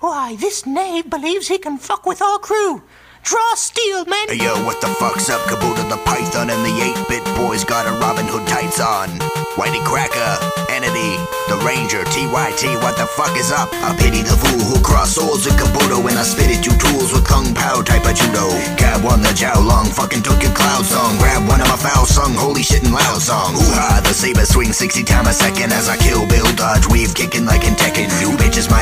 Why, this knave believes he can fuck with our crew. Draw steel, men! Hey yo, what the fuck's up? Kabuto the Python and the 8-bit boys got a Robin Hood tights on. YTCracker, Entity, the Ranger, TYT, what the fuck is up? I pity the fool who cross swords with Kabuto when I spit at you tools with Kung Pao type of judo. Cab one the Jiao Long, fucking took your cloud song. Grab one of my foul sung, holy shit and loud song. Ooh ha, the saber swing 60 times a second as I kill Bill Dodge, weave kicking like in Tekken. You bitches might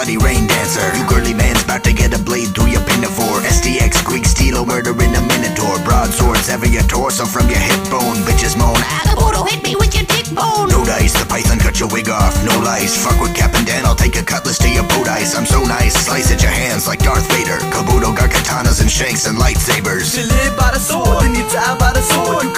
Bloody rain dancer. You girly man's about to get a blade through your pinafore. STX, Greek steel, murder in a minotaur. Broadsword, sever your torso from your hip bone. Bitches moan, Akabuto hit me with your dick bone! no dice, the python cut your wig off, no lice. Fuck with Captain Dan, I'll take a cutlass to your boat. I'm so nice, slice at your hands like Darth Vader. Kabuto got katanas and shanks and lightsabers. You live by the sword, then you die by the sword. You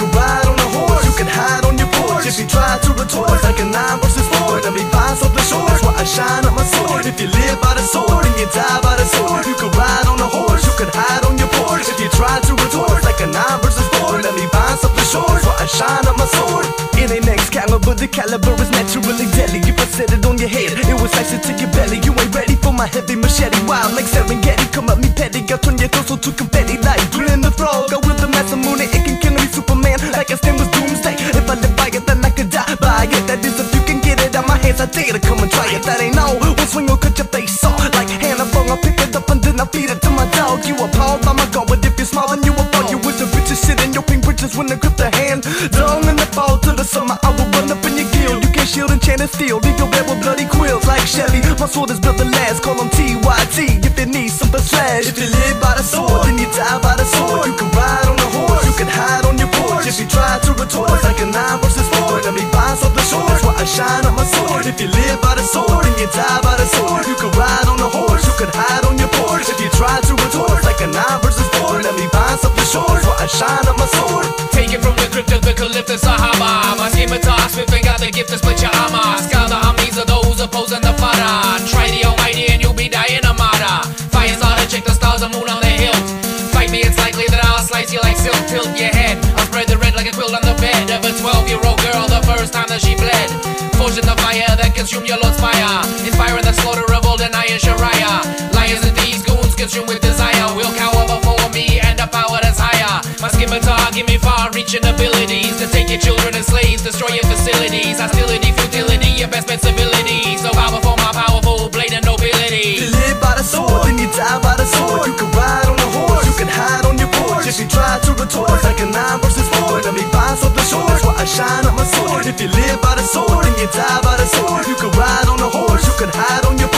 then you die by the sword. You can ride on a horse, you can hide on your porch. If you try to retort like a nine versus four, Let me off the shores while I shine on my sword. It ain't Excalibur, the caliber is naturally deadly. If I set it on your head, it will slice it to your belly. You ain't ready for my heavy machete. Wild like Serengeti, come at me petty. I'll turn your torso to confetti like Grin the Frog. I will the Masamune, it can kill me Superman like a stem was doomsday. If I live by it, then I could die by it. That is if you can get it out my hands, I dare to come and I feed it to my dog. You appalled by my god, but if you're small, then you a bug. You with the bitches shit in your pink britches when I grip the hand. Long in the fall to the summer, I will run up in your guild. You can't shield and chain and steel, leave your bed with bloody quills like Shelly. My sword is built to last, call them TYT if you need some slash. If you live by the sword, then you die by the sword. You can ride on a horse, you can hide on your porch. If you try to retort like a nine versus four, then we pass off the shores while I shine on my sword. If you live by the sword, then you die by the sword. Take it from the crypt of the Calyptus Sahaba. My scimitar swift got the gift to split your armor the armies of those opposing the Farah Try the almighty and you'll be dying a martyr Fire starter, check the stars, the moon on the hilt Fight me, it's likely that I'll slice you like silk. Tilt your head, I'll spread the red like a quilt on the bed Of a 12-year-old girl the first time that she bled. Forged in the fire that consumed your lord's fire. Inspiring the slaughter of old and scimitar give me far-reaching abilities To take your children as slaves, destroy your facilities Hostility, futility, your best bet civility So before my powerful blade of nobility You live by the sword, then you die by the sword. You can ride on a horse, you can hide on your porch. If you try to retort like a nine versus four, then we pass off the shores while I shine on my sword. If you live by the sword, then you die by the sword. You can ride on a horse, you can hide on your